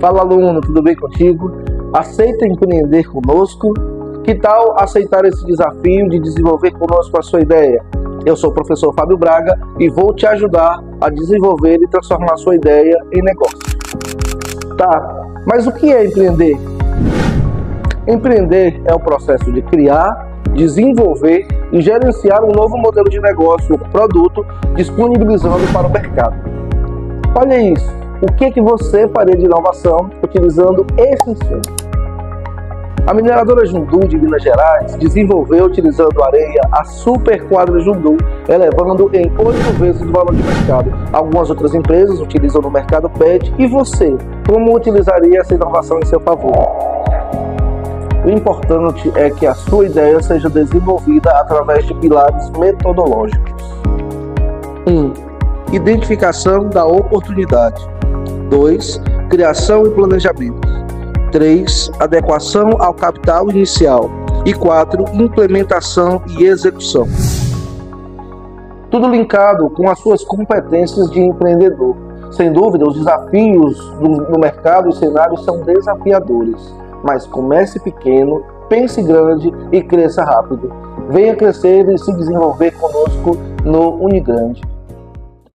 Fala aluno, tudo bem contigo? Aceita empreender conosco? Que tal aceitar esse desafio de desenvolver conosco a sua ideia? Eu sou o professor Fábio Braga e vou te ajudar a desenvolver e transformar a sua ideia em negócio. Tá, mas o que é empreender? Empreender é o processo de criar, desenvolver e gerenciar um novo modelo de negócio ou produto disponibilizando para o mercado. Olha isso, o que, que você faria de inovação utilizando esse insumo? A mineradora Jundu de Minas Gerais desenvolveu utilizando areia a super quadra Jundu, elevando em oito vezes o valor de mercado. Algumas outras empresas utilizam no mercado PET e você, como utilizaria essa inovação em seu favor? O importante é que a sua ideia seja desenvolvida através de pilares metodológicos. 1. Um, identificação da oportunidade. 2. Criação e planejamento. 3. Adequação ao capital inicial. E 4. Implementação e execução. Tudo linkado com as suas competências de empreendedor. Sem dúvida, os desafios no mercado e cenário são desafiadores, mas comece pequeno, pense grande e cresça rápido. Venha crescer e se desenvolver conosco no Unigrande.